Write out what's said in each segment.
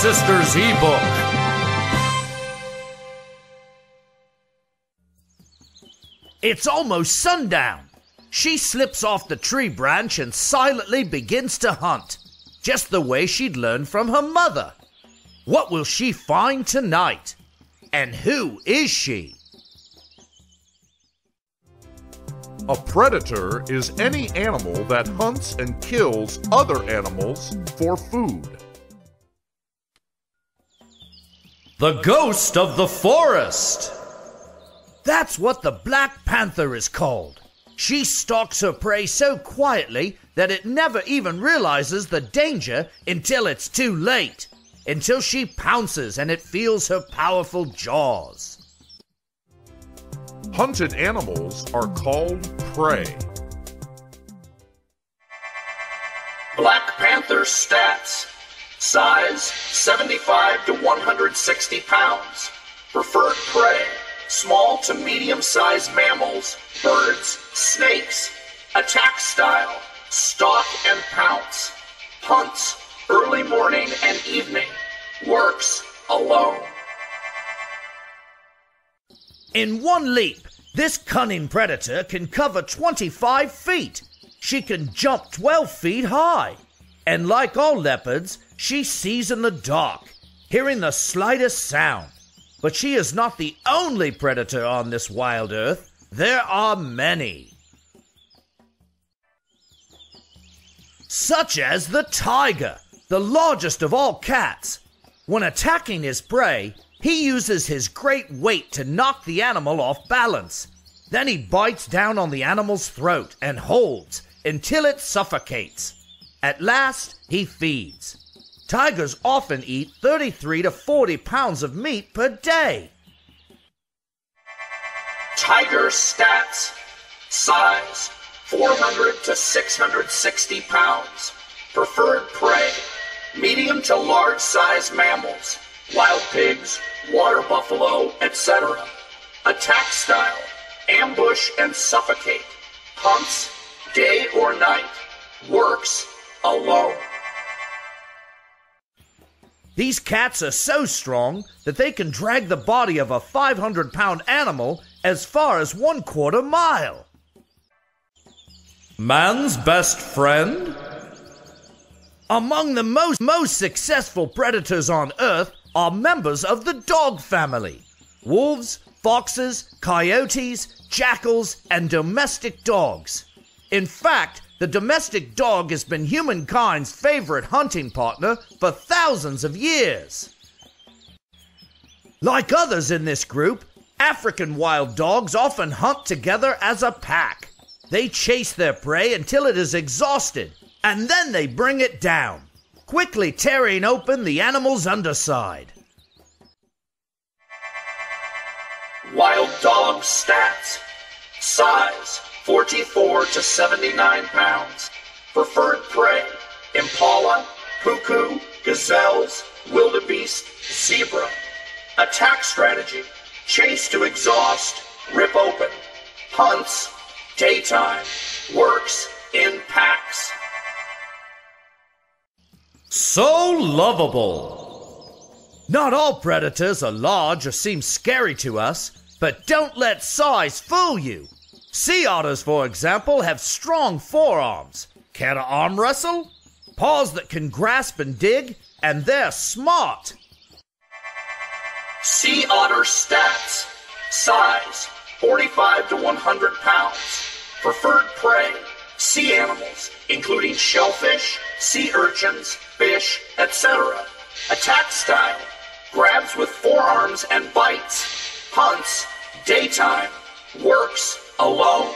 Predators! A Twin Sisters ebook. It's almost sundown. She slips off the tree branch and silently begins to hunt, just the way she'd learned from her mother. What will she find tonight? And who is she? A predator is any animal that hunts and kills other animals for food. The Ghost of the Forest. That's what the Black Panther is called. She stalks her prey so quietly that it never even realizes the danger until it's too late, until she pounces and it feels her powerful jaws. Hunted animals are called prey. Black Panther stats. Size 75 to 160 pounds. Preferred prey small to medium sized mammals, birds, snakes. Attack style stalk and pounce. Hunts early morning and evening. Works alone. In one leap, this cunning predator can cover 25 feet. She can jump 12 feet high. And like all leopards, she sees in the dark, hearing the slightest sound. But she is not the only predator on this wild earth. There are many. Such as the tiger, the largest of all cats. When attacking his prey, he uses his great weight to knock the animal off balance. Then he bites down on the animal's throat and holds until it suffocates. At last, he feeds. Tigers often eat 33 to 40 pounds of meat per day. Tiger stats. Size 400 to 660 pounds. Preferred prey medium to large size mammals, wild pigs, water buffalo, etc. Attack style ambush and suffocate. Hunts day or night. Works alone. These cats are so strong that they can drag the body of a 500 pound animal as far as one quarter mile. Man's best friend? Among the most, most successful predators on Earth are members of the dog family wolves, foxes, coyotes, jackals, and domestic dogs. In fact, the domestic dog has been humankind's favorite hunting partner for thousands of years. Like others in this group, African wild dogs often hunt together as a pack. They chase their prey until it is exhausted, and then they bring it down, quickly tearing open the animal's underside. Wild dog stats. Size 44 to 79 pounds. Preferred prey impala, puku, gazelles, wildebeest, zebra. Attack strategy chase to exhaust, rip open. Hunts daytime. Works in packs. So lovable. Not all predators are large or seem scary to us, but don't let size fool you. Sea otters, for example, have strong forearms. To arm wrestle? Paws that can grasp and dig, and they're smart. Sea otter stats. Size 45 to 100 pounds. Preferred prey sea animals, including shellfish, sea urchins, fish, etc. Attack style grabs with forearms and bites. Hunts daytime. Works Oh, alone.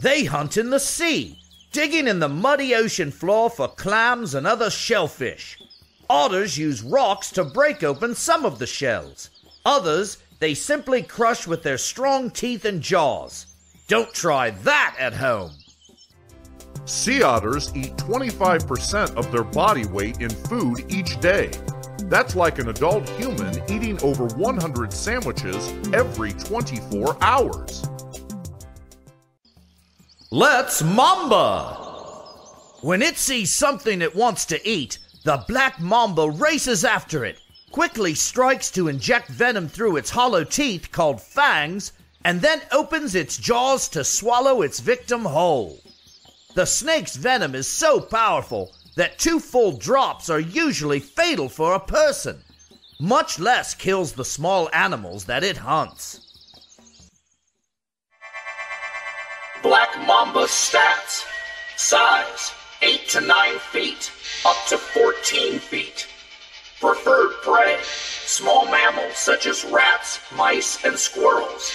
They hunt in the sea, digging in the muddy ocean floor for clams and other shellfish. Otters use rocks to break open some of the shells. Others they simply crush with their strong teeth and jaws. Don't try that at home. Sea otters eat 25% of their body weight in food each day. That's like an adult human eating over 100 sandwiches every 24 hours. Let's Mamba! When it sees something it wants to eat, the black mamba races after it, quickly strikes to inject venom through its hollow teeth called fangs, and then opens its jaws to swallow its victim whole. The snake's venom is so powerful that two full drops are usually fatal for a person, much less kills the small animals that it hunts. Black Mamba stats. Size 8 to 9 feet, up to 14 feet. Preferred prey small mammals such as rats, mice, and squirrels.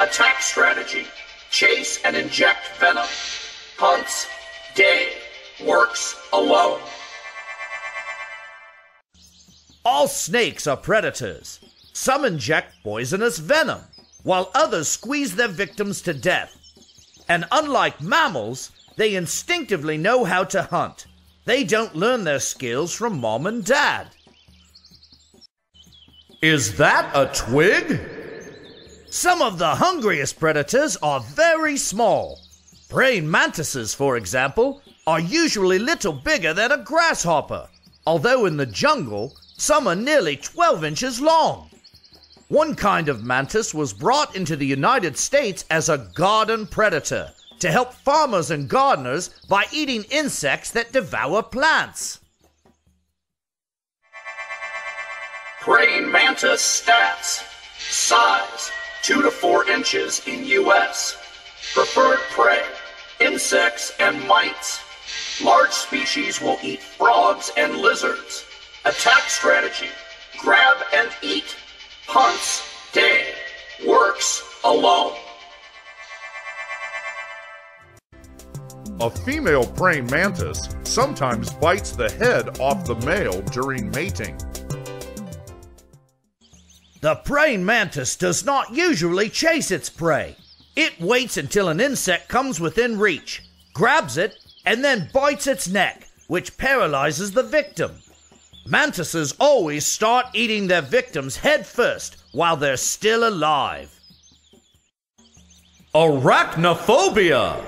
Attack strategy chase and inject venom. Hunts day, works alone. All snakes are predators. Some inject poisonous venom, while others squeeze their victims to death. And unlike mammals, they instinctively know how to hunt. They don't learn their skills from mom and dad. Is that a twig? Some of the hungriest predators are very small. Praying mantises, for example, are usually little bigger than a grasshopper, although in the jungle, some are nearly 12 inches long. One kind of mantis was brought into the United States as a garden predator to help farmers and gardeners by eating insects that devour plants. Praying mantis stats. Size 2 to 4 inches in US. Preferred prey insects and mites. Large species will eat frogs and lizards. Attack strategy grab and eat. Hunts day. Works alone. A female praying mantis sometimes bites the head off the male during mating. The praying mantis does not usually chase its prey. It waits until an insect comes within reach, grabs it, and then bites its neck, which paralyzes the victim. Mantises always start eating their victims head first while they're still alive. Arachnophobia.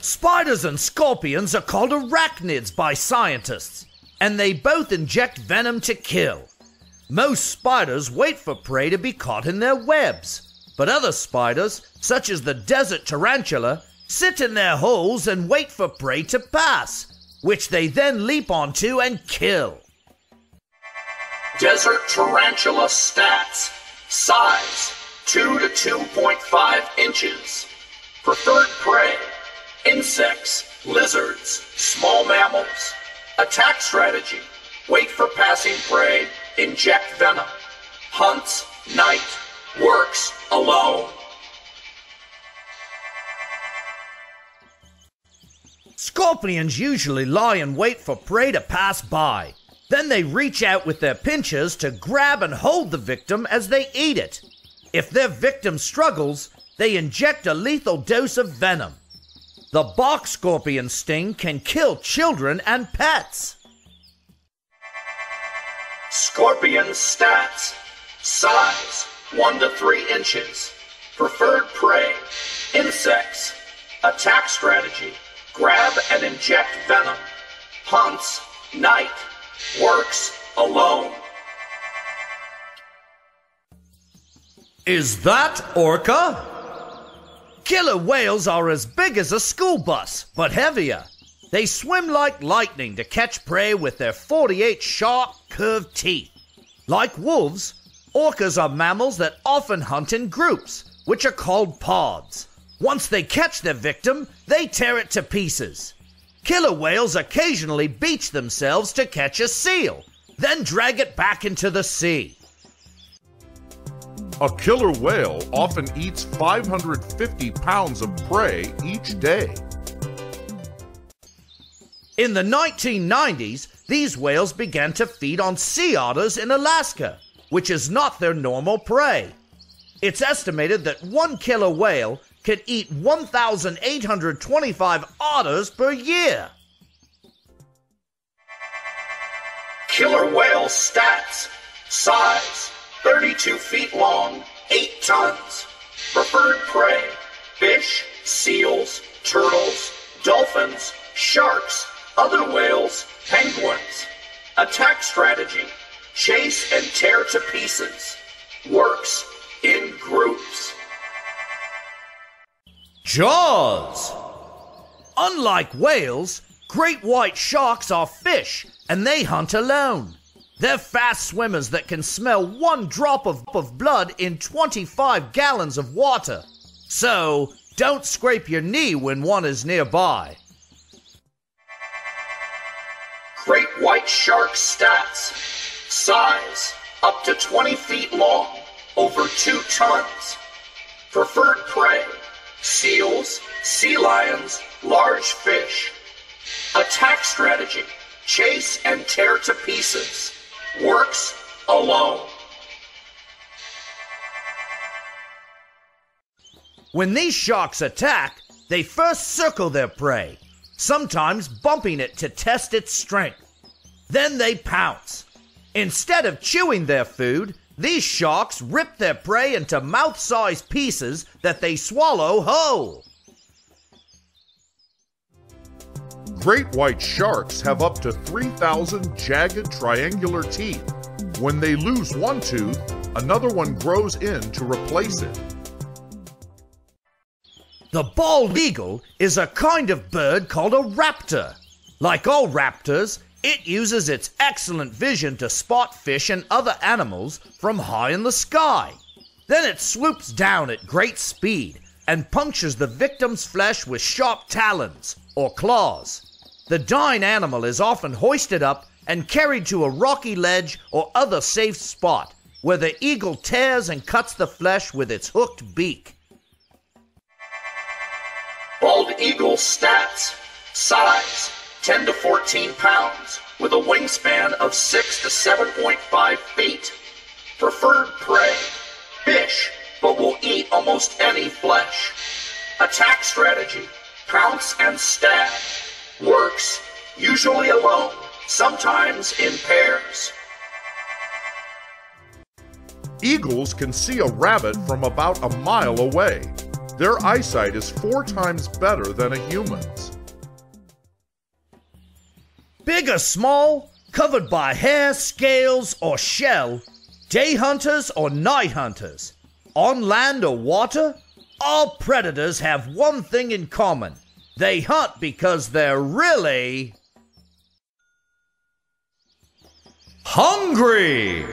Spiders and scorpions are called arachnids by scientists, and they both inject venom to kill. Most spiders wait for prey to be caught in their webs, but other spiders, such as the desert tarantula, sit in their holes and wait for prey to pass, which they then leap onto and kill. Desert tarantula stats. Size 2 to 2.5 inches. Preferred prey insects, lizards, small mammals. Attack strategy wait for passing prey inject venom, hunts night, works alone. Scorpions usually lie in wait for prey to pass by. Then they reach out with their pinchers to grab and hold the victim as they eat it. If their victim struggles, they inject a lethal dose of venom. The bark scorpion sting can kill children and pets. Scorpion stats. Size 1 to 3 inches. Preferred prey insects. Attack strategy grab and inject venom. Hunts night. Works alone. Is that orca? Killer whales are as big as a school bus, but heavier. They swim like lightning to catch prey with their 48 sharp, curved teeth. Like wolves, orcas are mammals that often hunt in groups, which are called pods. Once they catch their victim, they tear it to pieces. Killer whales occasionally beach themselves to catch a seal, then drag it back into the sea. A killer whale often eats 550 pounds of prey each day. In the 1990s, these whales began to feed on sea otters in Alaska, which is not their normal prey. It's estimated that one killer whale can eat 1,825 otters per year. Killer whale stats. Size 32 feet long, 8 tons. Preferred prey fish, seals, turtles, dolphins, sharks, other whales, penguins. Attack strategy chase and tear to pieces. Works Jaws! Unlike whales, great white sharks are fish and they hunt alone. They're fast swimmers that can smell one drop of, of blood in 25 gallons of water. So, don't scrape your knee when one is nearby. Great white shark stats. Size up to 20 feet long, over 2 tons. Preferred prey seals, sea lions, large fish. Attack strategy chase and tear to pieces. Works alone. When these sharks attack, they first circle their prey, sometimes bumping it to test its strength. Then they pounce. Instead of chewing their food, these sharks rip their prey into mouth sized pieces that they swallow whole. Great white sharks have up to 3,000 jagged triangular teeth. When they lose one tooth, another one grows in to replace it. The bald eagle is a kind of bird called a raptor. Like all raptors, it uses its excellent vision to spot fish and other animals from high in the sky. Then it swoops down at great speed and punctures the victim's flesh with sharp talons or claws. The dying animal is often hoisted up and carried to a rocky ledge or other safe spot where the eagle tears and cuts the flesh with its hooked beak. Bald eagle stats. Size 10 to 14 pounds with a wingspan of 6 to 7.5 feet. Preferred prey fish, but will eat almost any flesh. Attack strategy pounce and stab. Works usually alone, sometimes in pairs. Eagles can see a rabbit from about a mile away. Their eyesight is four times better than a human's. Big or small, covered by hair, scales, or shell, day hunters or night hunters, on land or water, all predators have one thing in common. They hunt because they're really Hungry!